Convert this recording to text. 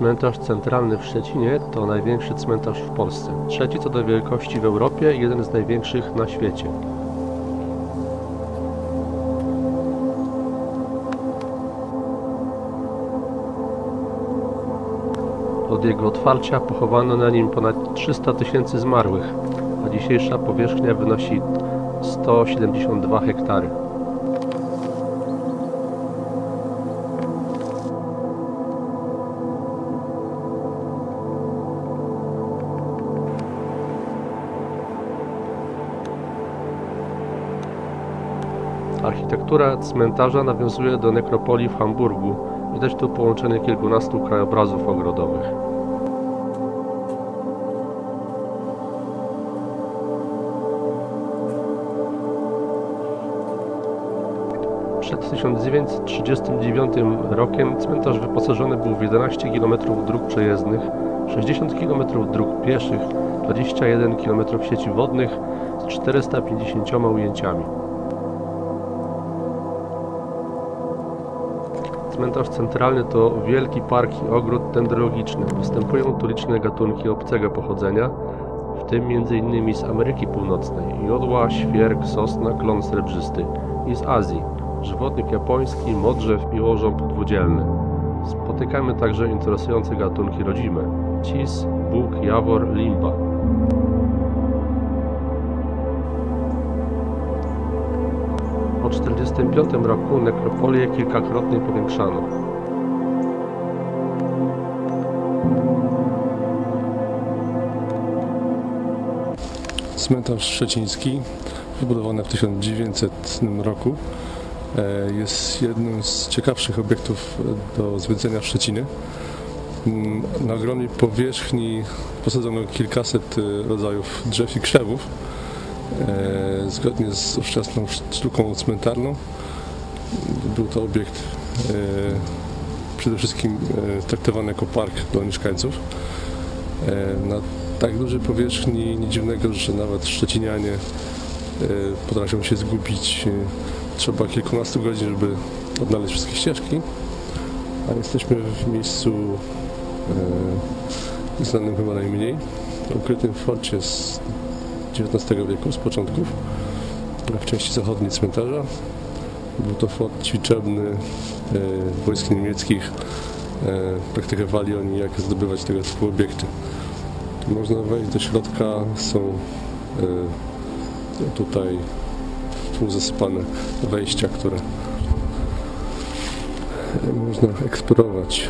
Cmentarz centralny w Szczecinie to największy cmentarz w Polsce. Trzeci co do wielkości w Europie i jeden z największych na świecie. Od jego otwarcia pochowano na nim ponad 300 tysięcy zmarłych, a dzisiejsza powierzchnia wynosi 172 hektary. Architektura cmentarza nawiązuje do nekropolii w Hamburgu. Widać tu połączenie kilkunastu krajobrazów ogrodowych. Przed 1939 rokiem cmentarz wyposażony był w 11 km dróg przejezdnych, 60 km dróg pieszych, 21 km sieci wodnych z 450 ujęciami. Cmentarz centralny to wielki park i ogród dendrologiczny. Występują tu liczne gatunki obcego pochodzenia, w tym m.in. z Ameryki Północnej jodła, świerk, sosna, klon srebrzysty i z Azji żywotnik japoński, modrzew orząb dwudzielny. Spotykamy także interesujące gatunki rodzime cis, bóg, jawor, limba. Po 1945 roku nekropolię kilkakrotnie powiększano. Cmentarz szczeciński, wybudowany w 1900 roku, e, jest jednym z ciekawszych obiektów do zwiedzenia w Szczecinie. Mm, Na ogromnej powierzchni posadzono kilkaset e, rodzajów drzew i krzewów. E, Zgodnie z ówczesną sztuką cmentarną był to obiekt e, przede wszystkim e, traktowany jako park dla mieszkańców. Na tak dużej powierzchni nic dziwnego, że nawet szczecinianie potrafią się zgubić. Trzeba kilkunastu godzin, żeby odnaleźć wszystkie ścieżki. A jesteśmy w miejscu znanym chyba najmniej, ukrytym w forcie z XIX wieku, z początków, w części zachodniej cmentarza. Był to fort ćwiczebny e, wojsk niemieckich. E, praktykowali oni, jak zdobywać tego typu obiekty. Można wejść do środka, są e, tutaj zasypane wejścia, które e, można eksplorować.